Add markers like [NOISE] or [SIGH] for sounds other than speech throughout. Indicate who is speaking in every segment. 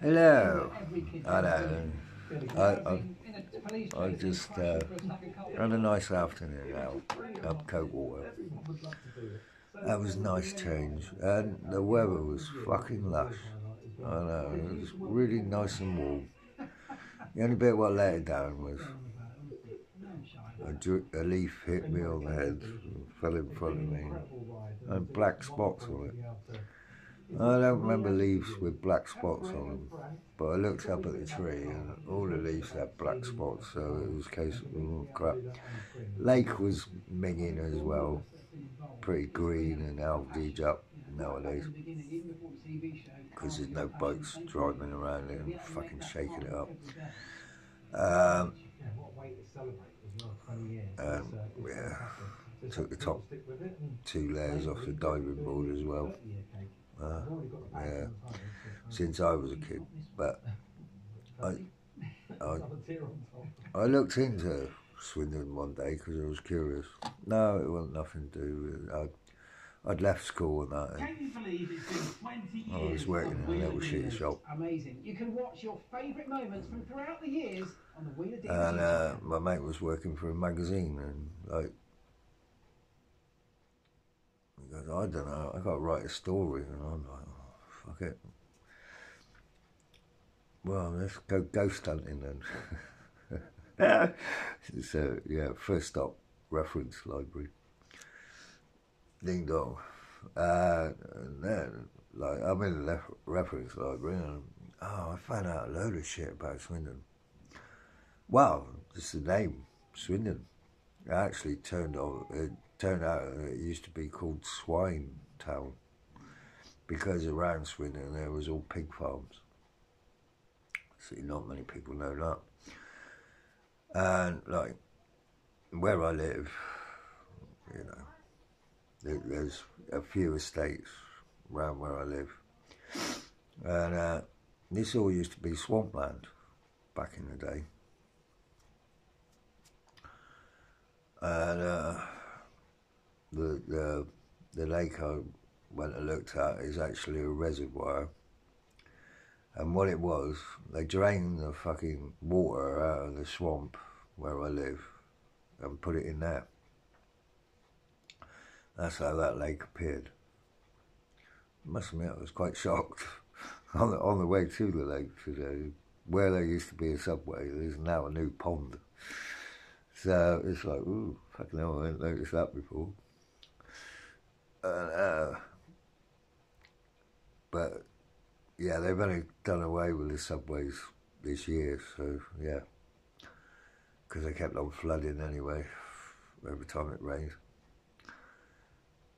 Speaker 1: Hello. I know. I, I, I just uh, had a nice afternoon out up Coate Water. That was a nice change, and the weather was fucking lush. I know, it was really nice and warm. The only bit what let it down was a, a leaf hit me on the head, fell in front of me, and black spots on it. I don't remember leaves with black spots on them, but I looked up at the tree and all the leaves had black spots, so it was a case of oh, crap. Lake was minging as well, pretty green and algae up nowadays, because there's no boats driving around it and fucking shaking it up. Um, um, yeah, took the top two layers off the diving board as well. Uh, yeah, since I was a kid. But I, I, I looked into Swindon one day because I was curious. No, it wasn't nothing to do with I'd, I'd left school and that. And I was working in a little shitty shop. Amazing. You can watch your favourite moments from throughout the years on the Wheel of And uh, my mate was working for a magazine and like goes, I don't know, I got to write a story. And I'm like, oh, fuck it. Well, let's go ghost hunting then. [LAUGHS] so, yeah, first stop, reference library. Ding dong. Uh, and then, like, I'm in the reference library and, oh, I found out a load of shit about Swindon. Well, just the name, Swindon. It actually turned on, it turned out it used to be called Swine Town because around Swindon there was all pig farms. See, not many people know that. And like where I live, you know, there's a few estates around where I live, and uh, this all used to be swampland back in the day. And uh, the, the, lake I went and looked at is actually a reservoir. And what it was, they drained the fucking water out of the swamp where I live and put it in there. That's how that lake appeared. Must admit, I was quite shocked [LAUGHS] on the, on the way to the lake today. Uh, where there used to be a subway, there's now a new pond. So it's like, ooh, fucking hell, I didn't notice that before. Uh, but yeah, they've only done away with the subways this year, so yeah, because they kept on flooding anyway every time it rains.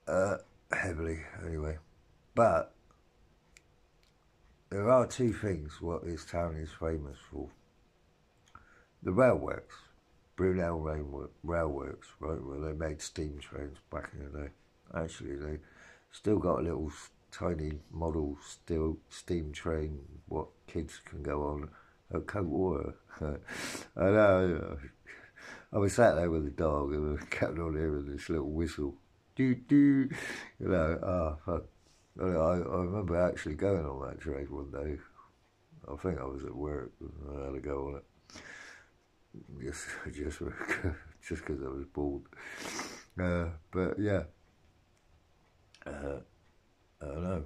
Speaker 1: Uh, heavily anyway, but there are two things what this town is famous for: the railworks, Brunel Railworks, right, where they made steam trains back in the day. Actually, they still got a little tiny model steel steam train what kids can go on at Coate Water. I know. I was sat there with the dog and I [LAUGHS] kept on hearing this little whistle. Do do, you know. Ah, oh. I, I remember actually going on that train one day. I think I was at work and I had to go on it. Just, [LAUGHS] just, [LAUGHS] just because I was bored. Uh, but yeah, uh, I don't know.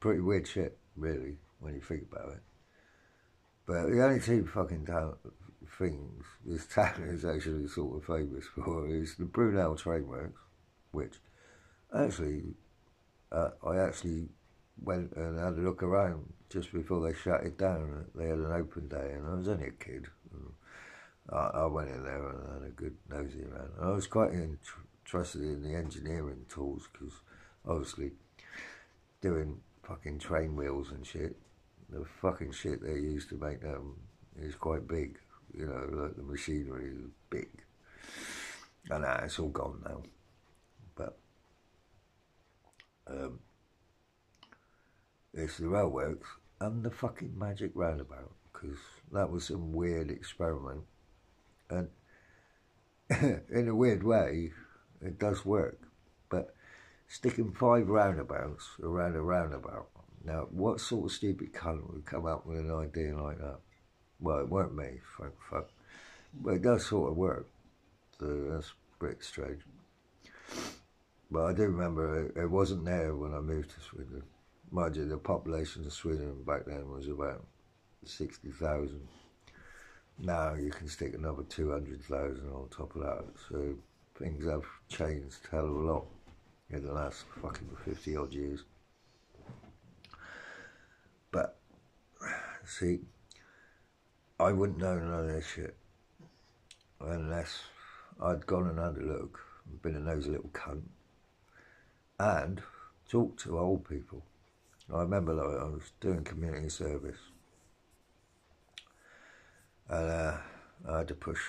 Speaker 1: Pretty weird shit, really, when you think about it. But the only two fucking things this town is actually sort of famous for is the Brunel Trainworks, which actually uh, I actually went and had a look around just before they shut it down. They had an open day, and I was only a kid. I, I went in there and had a good nosy around. And I was quite interested in the engineering tools because obviously doing fucking train wheels and shit. The fucking shit they used to make them is quite big. You know, like the machinery is big. And uh, it's all gone now. But um, it's the railworks and the fucking magic roundabout because that was some weird experiment. And [LAUGHS] in a weird way, it does work. But sticking five roundabouts around a roundabout Now, what sort of stupid cunt would come up with an idea like that? Well, it weren't me, thank fuck. But it does sort of work. So that's pretty strange. But I do remember it, it wasn't there when I moved to Swindon. Mind you, the population of Swindon back then was about 60,000. Now you can stick another 200,000 on top of that. So things have changed a hell of a lot in the last fucking 50 odd years. But, see, I wouldn't know none of this shit unless I'd gone and had a look, been a nosy little cunt, and talked to old people. I remember like, I was doing community service, and uh, I had to push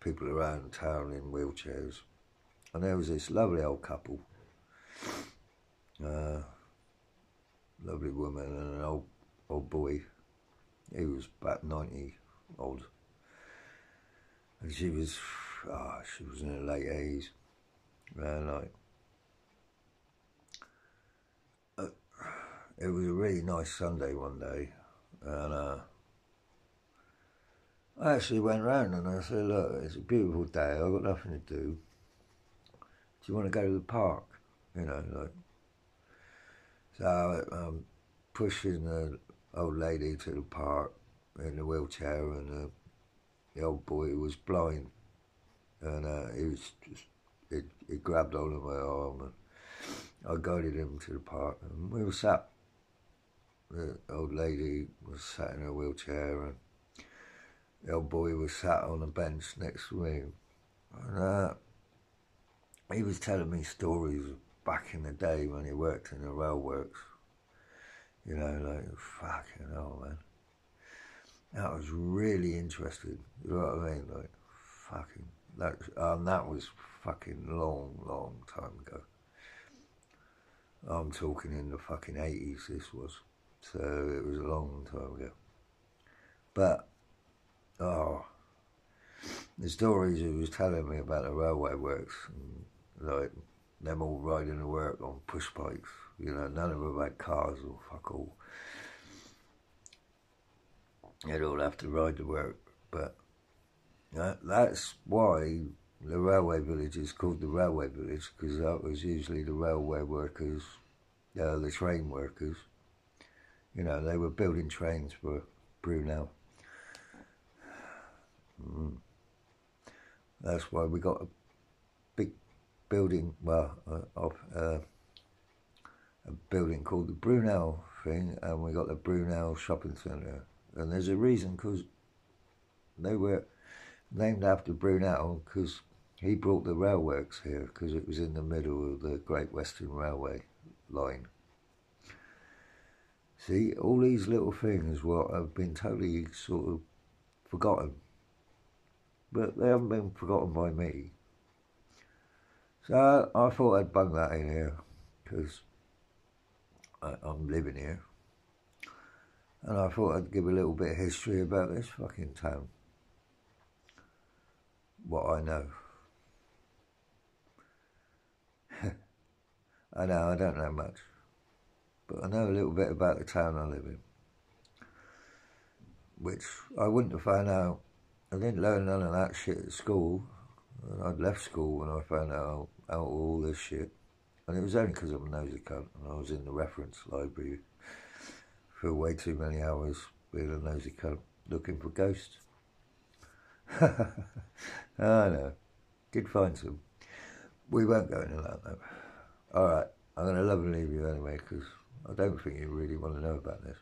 Speaker 1: people around town in wheelchairs, and there was this lovely old couple, uh, lovely woman and an old old boy. He was about ninety old, and she was, ah, oh, she was in her late eighties, and like it was a really nice Sunday one day, and uh, I actually went round and I said, "Look, it's a beautiful day. I've got nothing to do. Do you want to go to the park?" You know, like. So I'm pushing the old lady to the park in the wheelchair, and uh, the old boy was blind, and uh, he was just he, he grabbed hold of my arm and I guided him to the park, and we were sat the old lady was sat in her wheelchair and the old boy was sat on a bench next to me. And uh, he was telling me stories back in the day when he worked in the rail works. You know, like, fucking hell, man. That was really interesting. You know what I mean? Like, fucking, that, um, that was fucking long, long time ago. I'm talking in the fucking 80s, this was. So it was a long time ago. But, oh, the stories he was telling me about the railway works, and, like them all riding to work on push bikes, you know, none of them had cars or fuck all. They'd all have to ride to work, but that, that's why the railway village is called the railway village, because that was usually the railway workers, uh, the train workers, you know, they were building trains for Brunel. Mm. That's why we got a big building, well, uh, uh, a building called the Brunel thing, and we got the Brunel Shopping Centre. And there's a reason because they were named after Brunel because he brought the railworks here because it was in the middle of the Great Western Railway line. See, all these little things what have been totally sort of forgotten. But they haven't been forgotten by me. So I thought I'd bung that in here because I'm living here. And I thought I'd give a little bit of history about this fucking town. What I know. [LAUGHS] I know, I don't know much but I know a little bit about the town I live in, which I wouldn't have found out. I didn't learn none of that shit at school. I'd left school when I found out, out all this shit. And it was only because I'm a nosy cunt and I was in the reference library for way too many hours being a nosy cunt looking for ghosts. [LAUGHS] I know. Did find some. We won't go into that though. Alright, I'm going to love and leave you anyway because I don't think you really want to know about this.